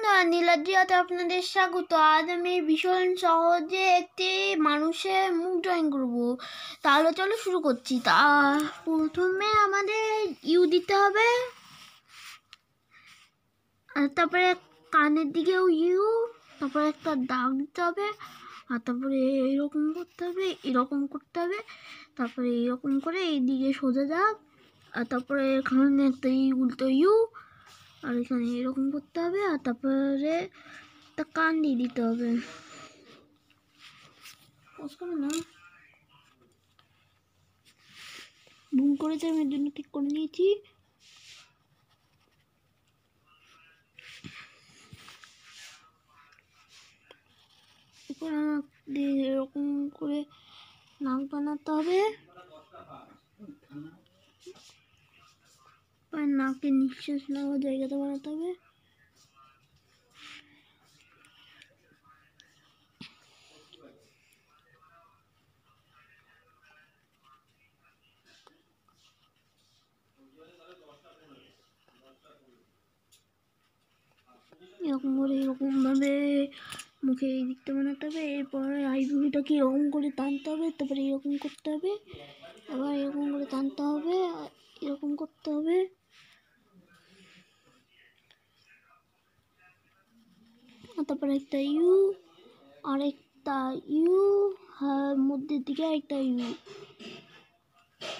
বন্ধুরা নীলাদ্রিয়াতে আপনাদের স্বাগত। আজ আমি ভীষণ সহজে একটি মানুষের মুখ ড্রয়িং করব। তাহলে চলো শুরু করছি। তা, প্রথমে আমাদের ইউ দিতে হবে। আর তারপরে কানের দিকেও ইউ তারপরে একটা দাগ দিতে হবে। আর তারপরে এরকম করতে হবে, এরকম করতে হবে। তারপরে এরকম করে এইদিকে সোজা দাগ আর তারপরে এখানে একটা উল্টো ইউ আর এখানে এরকম করতে হবে আর তারপরে একটা কান দিয়ে দিতে হবে। না। ভুল করেছে, আমি জন্য ঠিক করে নিয়েছি। এরকম করে নাক বানাতে হবে। আর নাকে নিঃশ্বাস নেওয়ার জায়গাটা বানাতে হবে। এরকম করে এরকম ভাবে মুখে এই দিকটা বানাতে হবে, এরপরে আইব্রোটাকে এরকম করে টানতে হবে, তারপরে এরকম করতে হবে, আবার এরকম করে টানতে হবে, এরকম করতে হবে। তারপরে একটা ইউ আর একটা ইউ আর মধ্যের দিকে একটা ইউ।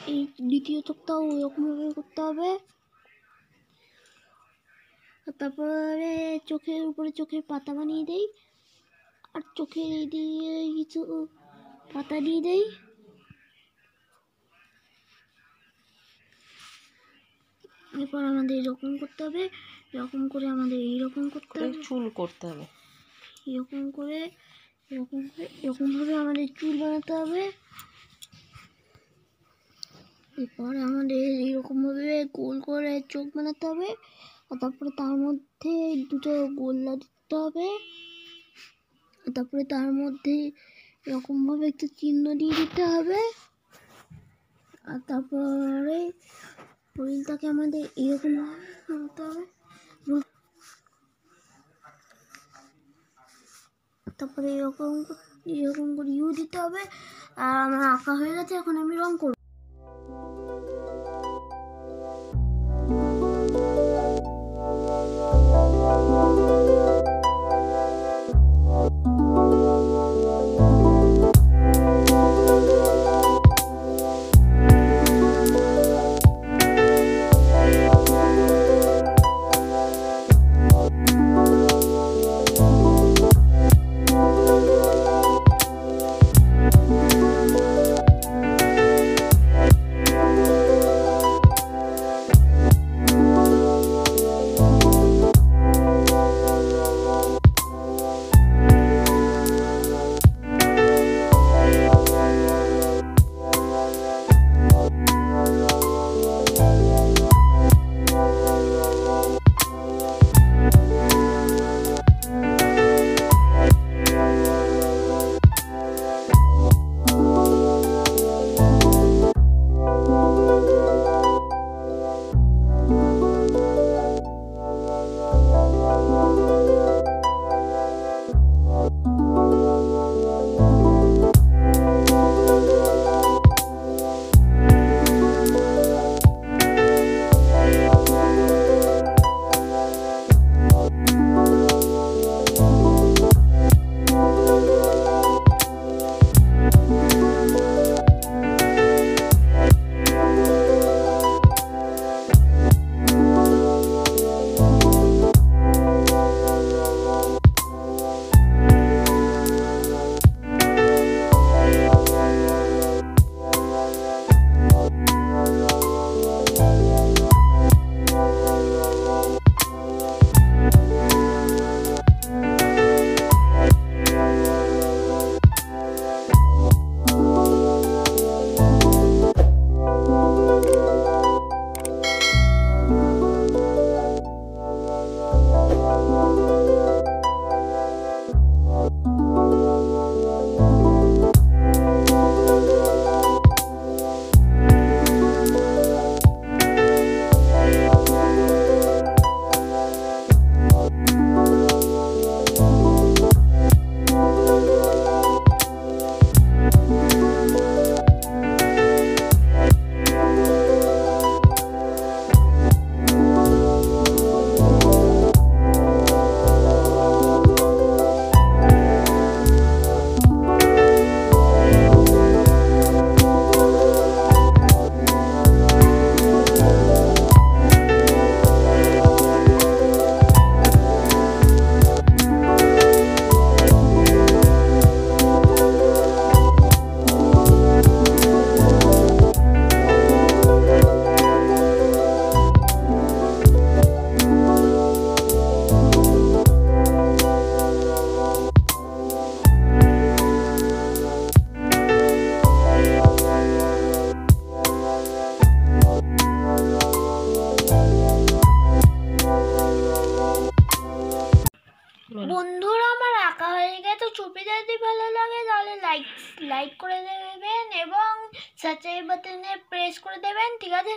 এই দ্বিতীয় চোখটাও ওরকমভাবে করতে হবে। তারপরে চোখের উপরে চোখের পাতা বানিয়ে দেই। আর চোখের এই দিয়ে কিছু পাতা দিয়ে দেই। এরপর আমাদের এরকম করতে হবে। এরকম করে আমাদের এইরকম করতে হবে। চুল করতে হবে। এরকম করে এরকম করে এরকমভাবে আমাদের চুল বানাতে হবে। এরপর আমাদের এরকমভাবে গোল করে চোখ বানাতে হবে। আর তারপরে তার মধ্যে দুটো গোল্লা দিতে হবে। তারপরে তার মধ্যে এরকমভাবে একটা চিহ্ন দিয়ে দিতে হবে। আর তারপরে শরীরটাকে আমাদের এরকমভাবে বানাতে হবে। তারপরে এরকম এরকম করে ইউ দিতে হবে। আর আমার আঁকা হয়ে গেছে, এখন আমি রং করব। বন্ধুরা আমার আঁকা হয়ে গেছে, ছবি যদি ভালো লাগে তাহলে লাইক লাইক করে দেবেন এবং সাবস্ক্রাইব বাটনে প্রেস করে দেবেন, ঠিক আছে?